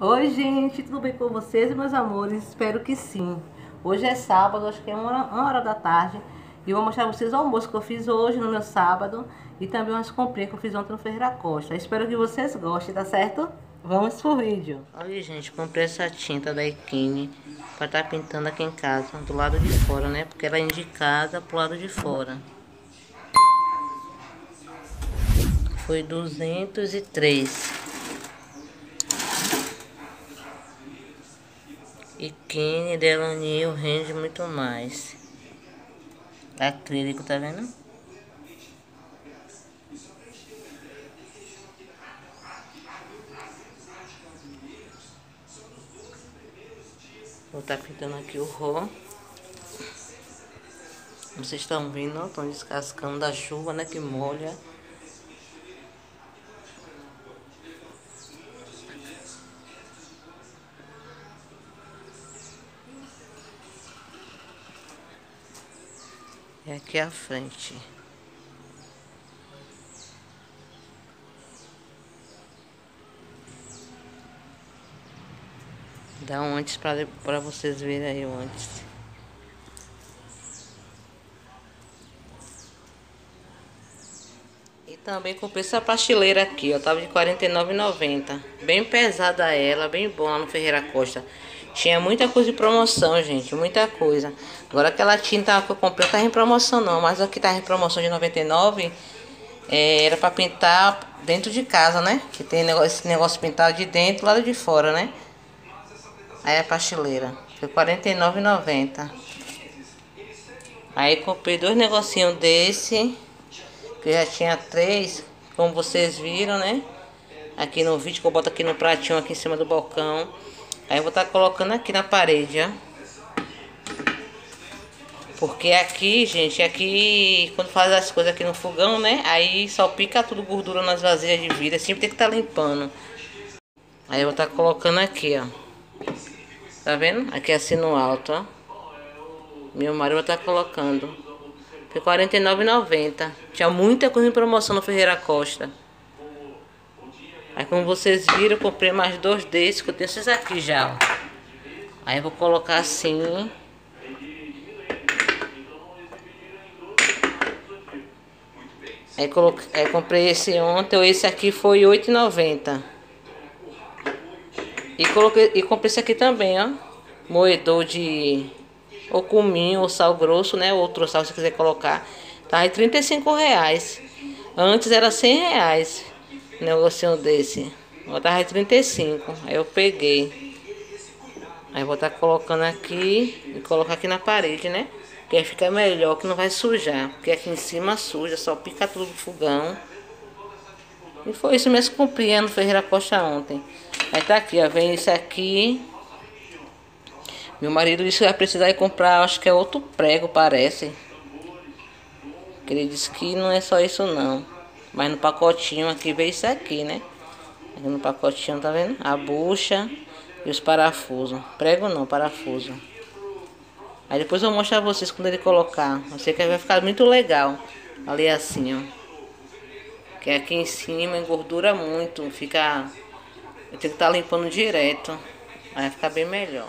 Oi, gente, tudo bem com vocês, meus amores? Espero que sim. Hoje é sábado, acho que é uma, uma hora da tarde. E vou mostrar pra vocês o almoço que eu fiz hoje no meu sábado. E também umas comprinhas que eu fiz ontem no Ferreira Costa. Espero que vocês gostem, tá certo? Vamos pro vídeo. Olha, gente, comprei essa tinta da Equine pra estar tá pintando aqui em casa, do lado de fora, né? Porque ela é indicada pro lado de fora. Foi 203. E Kine Delanil rende muito mais. Acrílico, tá vendo? Vou estar tá pintando aqui o ró. Vocês estão vendo, estão descascando da chuva, né? Que molha. É aqui à frente. Dá um antes para vocês verem aí o antes. E também comprei essa pasteleira aqui, ó. Tava de R$ 49,90. Bem pesada ela, bem boa no Ferreira Costa. Tinha muita coisa de promoção, gente, muita coisa. Agora aquela tinta que eu comprei tá em promoção não, mas aqui tá em promoção de 99, é, era para pintar dentro de casa, né? Que tem negócio, esse negócio pintado de dentro, lado de fora, né? Aí a pasteleira, foi R$ 49,90. Aí comprei dois negocinhos desse, que já tinha três, como vocês viram, né? Aqui no vídeo que eu boto aqui no pratinho aqui em cima do balcão. Aí eu vou estar tá colocando aqui na parede, ó. Porque aqui, gente, aqui, quando faz as coisas aqui no fogão, né? Aí só pica tudo gordura nas vasilhas de vidro. Sempre tem que estar tá limpando. Aí eu vou estar tá colocando aqui, ó. Tá vendo? Aqui assim no alto, ó. Meu marido tá colocando. Foi R$ 49,90. Tinha muita coisa em promoção no Ferreira Costa. Aí como vocês viram, eu comprei mais dois desses, que eu tenho esses aqui já, ó. Aí eu vou colocar assim. Aí, coloquei, aí comprei esse ontem, esse aqui foi R$ 8,90. E, coloquei, e comprei esse aqui também, ó. Moedor de ou cominho ou sal grosso, né? Outro sal se quiser colocar. Tá aí 35 reais. Antes era 100 reais negocinho desse. Botava 35. Aí eu peguei. Aí vou estar tá colocando aqui e colocar aqui na parede, né? Que aí fica melhor, que não vai sujar. Porque aqui em cima suja, só pica tudo do fogão. E foi isso mesmo que comprei no Ferreira Costa ontem. Aí tá aqui, ó. Vem isso aqui. Meu marido disse que vai precisar ir comprar, acho que é outro prego, parece. Ele disse que não é só isso não. Mas no pacotinho aqui veio isso aqui, né? Aqui no pacotinho, tá vendo? A bucha e os parafusos. Prego não, parafuso. Aí depois eu mostro a vocês quando ele colocar. Eu sei que vai ficar muito legal. Ali assim, ó. Que aqui em cima engordura muito. Fica... Eu tenho que estar tá limpando direto. Aí vai ficar bem melhor.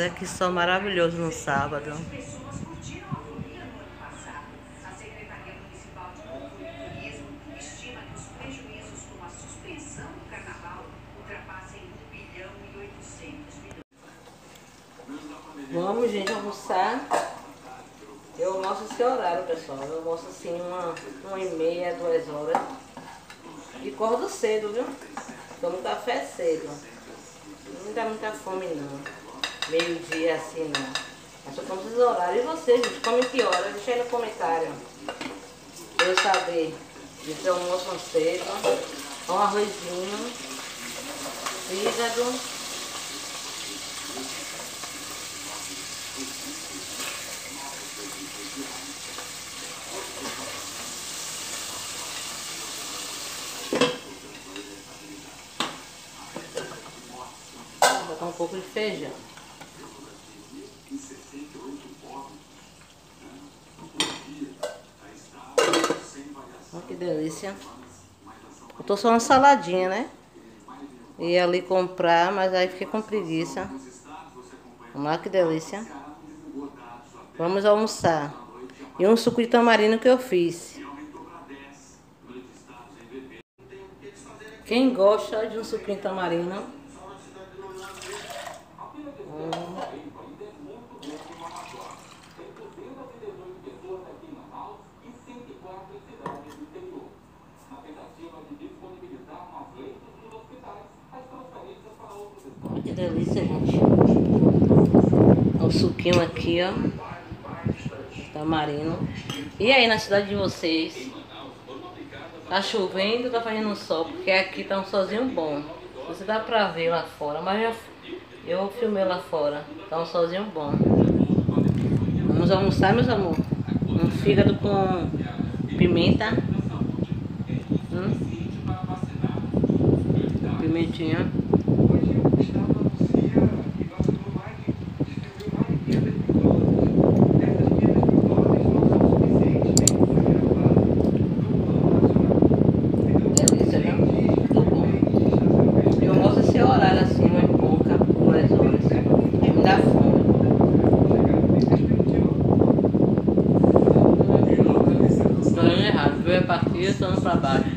Olha que sol maravilhoso no sábado. Vamos, gente, almoçar. Eu almoço esse horário, pessoal. Eu almoço assim uma, uma e meia, duas horas. E acordo cedo, viu? Tomo café cedo. Não dá muita fome, não meio-dia assim não. Mas só estamos nos horários. E vocês, gente, comem que hora? Deixa aí no comentário. Eu saber. De almoço cedo. Um arrozinho. Fígado. Vou botar um pouco de feijão. Delícia. Eu tô só uma saladinha, né? Ia ali comprar, mas aí fiquei com preguiça. Lá, que delícia. Vamos almoçar. E um suco de tamarindo que eu fiz. Quem gosta de um suco de tamarindo? Hum. Que delícia, gente. O suquinho aqui, ó. Tamarino. E aí na cidade de vocês? Tá chovendo tá fazendo sol? Porque aqui tá um solzinho bom. Você dá pra ver lá fora, mas eu, eu filmei lá fora. Tá um solzinho bom. Vamos almoçar, meus amor. Um fígado com pimenta. Hum? Pimentinha. about